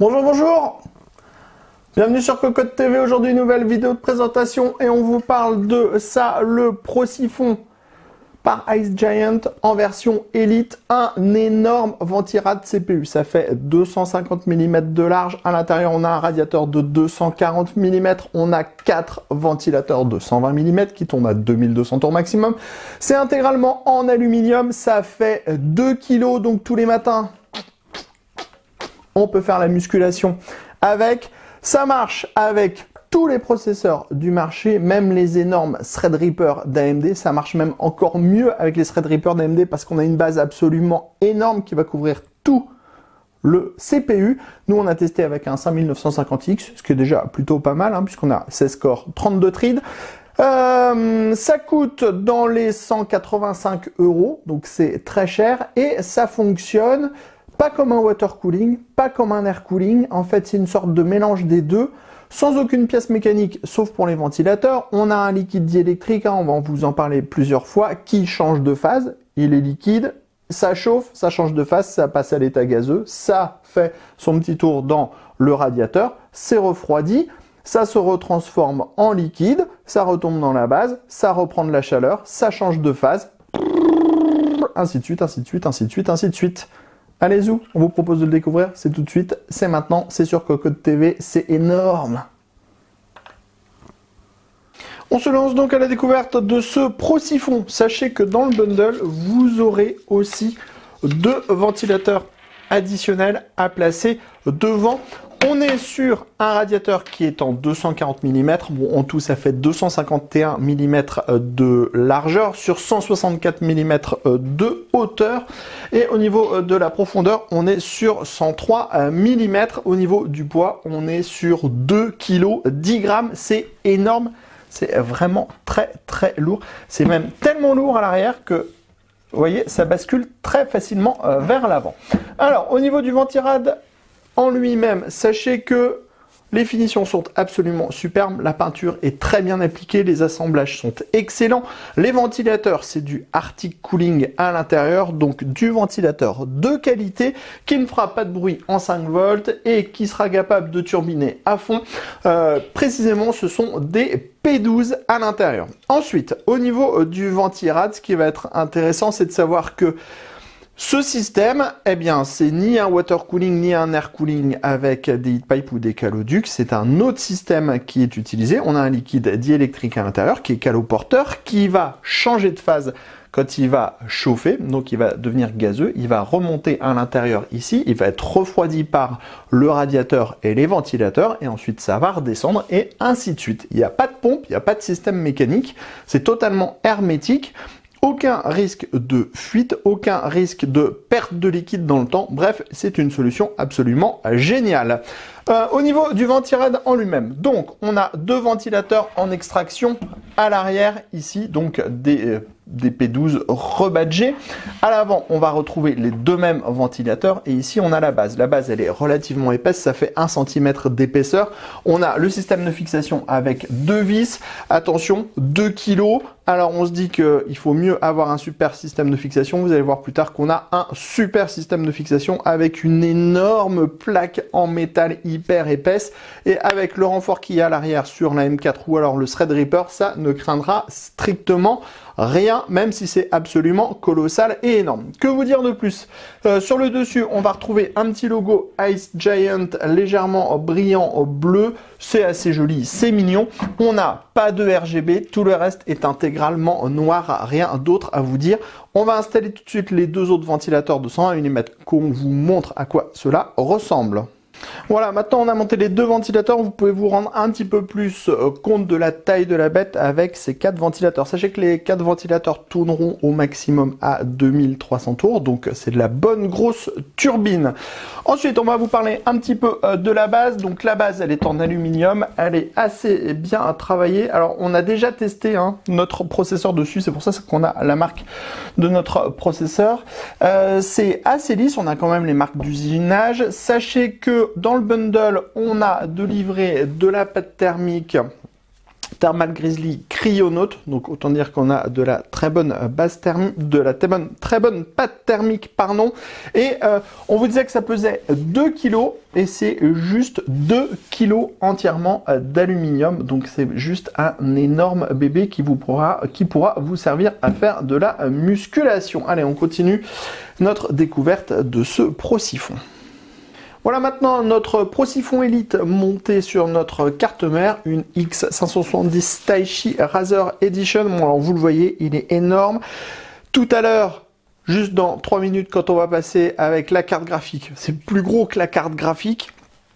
Bonjour, bonjour Bienvenue sur Cocotte TV, aujourd'hui nouvelle vidéo de présentation et on vous parle de ça, le Pro Siphon par Ice Giant en version Elite, un énorme ventirad CPU. Ça fait 250 mm de large. À l'intérieur, on a un radiateur de 240 mm. On a quatre ventilateurs de 120 mm qui tombent à 2200 tours maximum. C'est intégralement en aluminium. Ça fait 2 kg. Donc tous les matins, on peut faire la musculation avec. Ça marche avec tous les processeurs du marché, même les énormes Threadripper d'AMD. Ça marche même encore mieux avec les Threadripper d'AMD parce qu'on a une base absolument énorme qui va couvrir tout le CPU. Nous, on a testé avec un 5950X, ce qui est déjà plutôt pas mal, hein, puisqu'on a 16 corps, 32 threads. Ça coûte dans les 185 euros, donc c'est très cher, et ça fonctionne pas comme un water cooling, pas comme un air cooling. En fait, c'est une sorte de mélange des deux. Sans aucune pièce mécanique, sauf pour les ventilateurs. On a un liquide diélectrique, hein, on va vous en parler plusieurs fois, qui change de phase. Il est liquide, ça chauffe, ça change de phase, ça passe à l'état gazeux, ça fait son petit tour dans le radiateur, c'est refroidi, ça se retransforme en liquide, ça retombe dans la base, ça reprend de la chaleur, ça change de phase, ainsi de suite, ainsi de suite, ainsi de suite, ainsi de suite. Allez-y, on vous propose de le découvrir, c'est tout de suite, c'est maintenant, c'est sur Cocotte TV, c'est énorme. On se lance donc à la découverte de ce Pro Siphon. Sachez que dans le bundle, vous aurez aussi deux ventilateurs additionnels à placer devant on est sur un radiateur qui est en 240 mm. Bon, en tout, ça fait 251 mm de largeur sur 164 mm de hauteur. Et au niveau euh, de la profondeur, on est sur 103 euh, mm. Au niveau du poids, on est sur 2 kg 10 grammes. C'est énorme. C'est vraiment très très lourd. C'est même tellement lourd à l'arrière que vous voyez, ça bascule très facilement euh, vers l'avant. Alors, au niveau du ventirad, en lui-même, sachez que les finitions sont absolument superbes, la peinture est très bien appliquée, les assemblages sont excellents. Les ventilateurs, c'est du Arctic Cooling à l'intérieur, donc du ventilateur de qualité qui ne fera pas de bruit en 5 volts et qui sera capable de turbiner à fond. Euh, précisément, ce sont des P12 à l'intérieur. Ensuite, au niveau du ventirad, ce qui va être intéressant, c'est de savoir que ce système, eh bien, c'est ni un water cooling ni un air cooling avec des heat pipes ou des caloducs. C'est un autre système qui est utilisé. On a un liquide diélectrique à l'intérieur qui est caloporteur qui va changer de phase quand il va chauffer, donc il va devenir gazeux, il va remonter à l'intérieur ici, il va être refroidi par le radiateur et les ventilateurs, et ensuite ça va redescendre, et ainsi de suite. Il n'y a pas de pompe, il n'y a pas de système mécanique, c'est totalement hermétique, aucun risque de fuite, aucun risque de perte de liquide dans le temps. Bref, c'est une solution absolument géniale. Euh, au niveau du ventirad en lui-même, donc on a deux ventilateurs en extraction à l'arrière ici, donc des, euh, des P12 rebadgés. À l'avant, on va retrouver les deux mêmes ventilateurs et ici on a la base. La base elle est relativement épaisse, ça fait 1 cm d'épaisseur. On a le système de fixation avec deux vis, attention, 2 kg. Alors on se dit qu'il faut mieux avoir un super système de fixation. Vous allez voir plus tard qu'on a un super système de fixation avec une énorme plaque en métal hyper épaisse et avec le renfort qu'il y a à l'arrière sur la M4 ou alors le Threadripper, ça ne craindra strictement rien, même si c'est absolument colossal et énorme. Que vous dire de plus? Euh, Sur le dessus, on va retrouver un petit logo Ice Giant légèrement brillant bleu. C'est assez joli, c'est mignon. On n'a pas de RGB, tout le reste est noir, rien d'autre à vous dire. On va installer tout de suite les deux autres ventilateurs de 120 mm qu'on vous montre à quoi cela ressemble. Voilà, maintenant on a monté les deux ventilateurs, vous pouvez vous rendre un petit peu plus euh, compte de la taille de la bête avec ces quatre ventilateurs. Sachez que les quatre ventilateurs tourneront au maximum à 2300 tours, donc c'est de la bonne grosse turbine. Ensuite, on va vous parler un petit peu euh, de la base. Donc la base, elle est en aluminium, elle est assez bien travaillée. Alors on a déjà testé hein, notre processeur dessus, c'est pour ça qu'on a la marque de notre processeur. Euh, c'est assez lisse, on a quand même les marques d'usinage. Sachez que dans le bundle, on a de livrer de la pâte thermique Thermal Grizzly Cryonaut. Donc autant dire qu'on a de la très bonne base thermique, de la très bonne, pâte thermique, pardon. Et euh, on vous disait que ça pesait 2 kg et c'est juste 2 kg entièrement d'aluminium. Donc c'est juste un énorme bébé qui vous pourra, qui pourra vous servir à faire de la musculation. Allez, on continue notre découverte de ce Pro-Siphon. Voilà maintenant notre Pro-Siphon Elite monté sur notre carte mère, une X570 Taichi Razer Edition. Vous le voyez, il est énorme. Tout à l'heure, juste dans 3 minutes, quand on va passer avec la carte graphique, c'est plus gros que la carte graphique.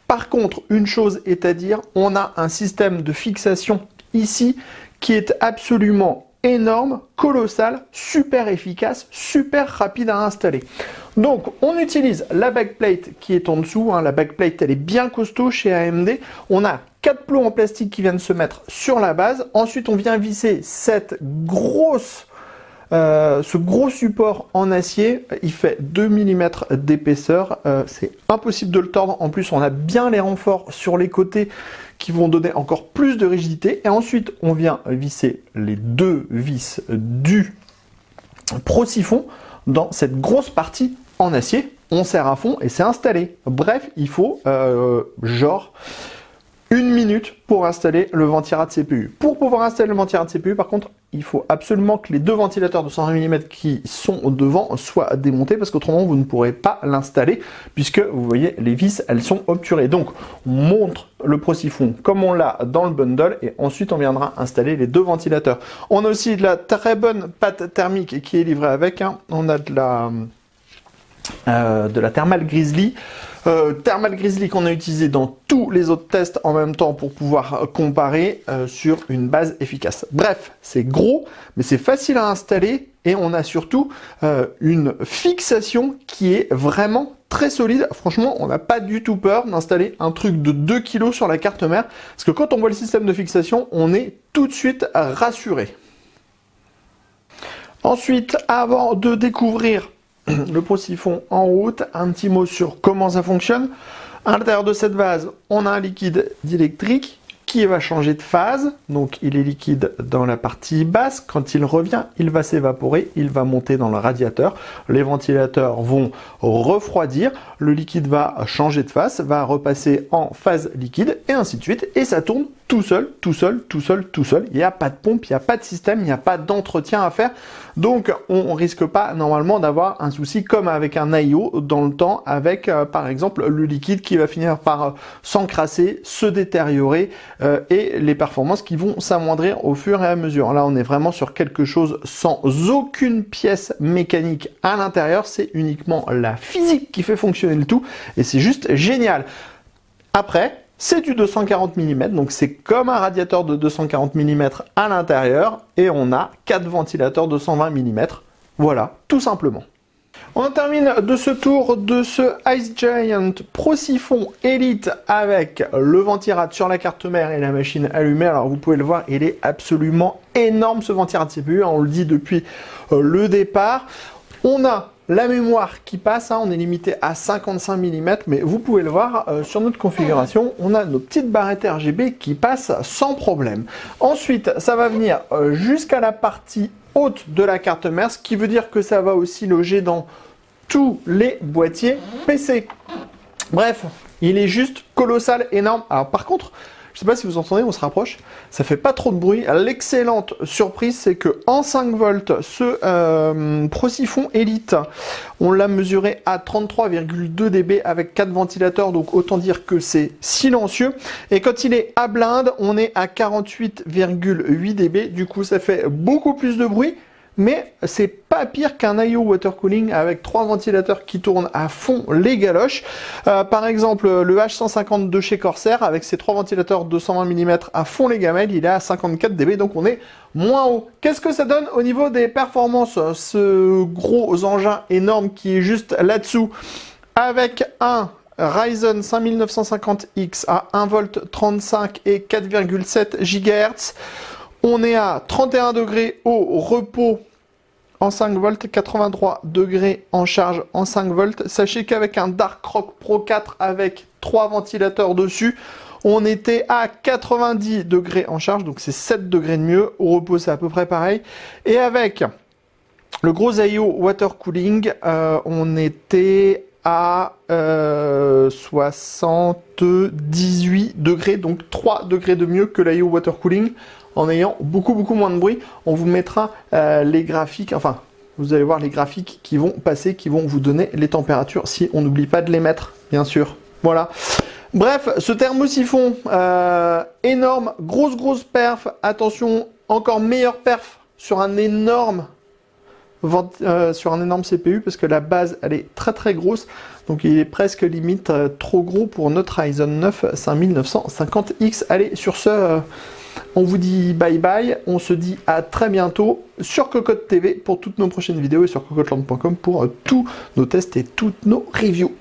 Par contre, une chose est à dire, on a un système de fixation ici qui est absolument énorme, colossal, super efficace, super rapide à installer. Donc on utilise la backplate qui est en dessous, hein. la backplate elle est bien costaud chez AMD. On a quatre plots en plastique qui viennent se mettre sur la base. Ensuite on vient visser cette grosse euh, ce gros support en acier, il fait 2 mm d'épaisseur, euh, c'est impossible de le tordre. En plus, on a bien les renforts sur les côtés qui vont donner encore plus de rigidité. Et ensuite, on vient visser les deux vis du Pro Siphon dans cette grosse partie en acier. On serre à fond et c'est installé. Bref, il faut euh, genre une minute pour installer le ventirail de CPU. Pour pouvoir installer le ventirail de CPU, par contre, il faut absolument que les deux ventilateurs de 120 mm qui sont devant soient démontés parce qu'autrement vous ne pourrez pas l'installer puisque vous voyez les vis elles sont obturées. Donc on montre le Pro-Siphon comme on l'a dans le bundle et ensuite on viendra installer les deux ventilateurs. On a aussi de la très bonne pâte thermique qui est livrée avec. Hein. On a de la, euh, de la Thermal Grizzly. Euh, Thermal Grizzly qu'on a utilisé dans tous les autres tests en même temps pour pouvoir comparer euh, sur une base efficace. Bref, c'est gros, mais c'est facile à installer et on a surtout euh, une fixation qui est vraiment très solide. Franchement, on n'a pas du tout peur d'installer un truc de 2 kg sur la carte mère parce que quand on voit le système de fixation, on est tout de suite rassuré. Ensuite, avant de découvrir le Pro-Siphon en route, un petit mot sur comment ça fonctionne. À l'intérieur de cette vase, on a un liquide diélectrique qui va changer de phase. Donc il est liquide dans la partie basse. Quand il revient, il va s'évaporer, il va monter dans le radiateur. Les ventilateurs vont refroidir. Le liquide va changer de phase, va repasser en phase liquide et ainsi de suite. Et ça tourne tout seul, tout seul, tout seul, tout seul. Il n'y a pas de pompe, il n'y a pas de système, il n'y a pas d'entretien à faire. Donc on risque pas normalement d'avoir un souci comme avec un IO dans le temps avec euh, par exemple le liquide qui va finir par euh, s'encrasser, se détériorer euh, et les performances qui vont s'amoindrir au fur et à mesure. Là on est vraiment sur quelque chose sans aucune pièce mécanique à l'intérieur, c'est uniquement la physique qui fait fonctionner le tout et c'est juste génial. Après, c'est du 240 mm, donc c'est comme un radiateur de 240 mm à l'intérieur, et on a quatre ventilateurs de 120 mm. Voilà, tout simplement. On termine de ce tour de ce Ice Giant Pro Siphon Elite avec le ventirad sur la carte mère et la machine allumée. Alors vous pouvez le voir, il est absolument énorme ce ventirad CPU, hein, on le dit depuis euh, le départ. On a la mémoire qui passe, hein, on est limité à 55 mm, mais vous pouvez le voir euh, sur notre configuration, on a nos petites barrettes RGB qui passent sans problème. Ensuite, ça va venir euh, jusqu'à la partie haute de la carte mère, ce qui veut dire que ça va aussi loger dans tous les boîtiers PC. Bref, il est juste colossal, énorme. Alors par contre, je sais pas si vous entendez, on se rapproche. Ça fait pas trop de bruit. L'excellente surprise, c'est que en 5 volts, ce euh, Elite, on l'a mesuré à 33,2 dB avec 4 ventilateurs, donc autant dire que c'est silencieux. Et quand il est à blinde, on est à 48,8 dB. Du coup, ça fait beaucoup plus de bruit mais c'est pas pire qu'un IO water cooling avec trois ventilateurs qui tournent à fond les galoches. Euh, par exemple, le H150 de chez Corsair avec ses trois ventilateurs de 120 mm à fond les gamelles, il est à 54 dB, donc on est moins haut. Qu'est-ce que ça donne au niveau des performances Ce gros engin énorme qui est juste là-dessous? Avec un Ryzen 5950X à 1 v 35 et 4,7 GHz. On est à 31 degrés au repos en 5 volts, 83 degrés en charge en 5 volts. Sachez qu'avec un Dark Rock Pro 4 avec 3 ventilateurs dessus, on était à 90 degrés en charge, donc c'est 7 degrés de mieux. Au repos, c'est à peu près pareil. Et avec le gros IO water cooling, euh, on était à 78 euh, degrés, donc 3 degrés de mieux que l'IO water cooling en ayant beaucoup beaucoup moins de bruit. On vous mettra euh, les graphiques, enfin vous allez voir les graphiques qui vont passer, qui vont vous donner les températures si on n'oublie pas de les mettre, bien sûr. Voilà. Bref, ce thermosiphon, euh, énorme, grosse grosse perf. Attention, encore meilleure perf sur un énorme euh, sur un énorme CPU parce que la base elle est très très grosse. Donc il est presque limite euh, trop gros pour notre Ryzen 9 5950X allez sur ce on vous dit bye bye, on se dit à très bientôt sur Cocotte TV pour toutes nos prochaines vidéos et sur cocotland.com pour tous nos tests et toutes nos reviews.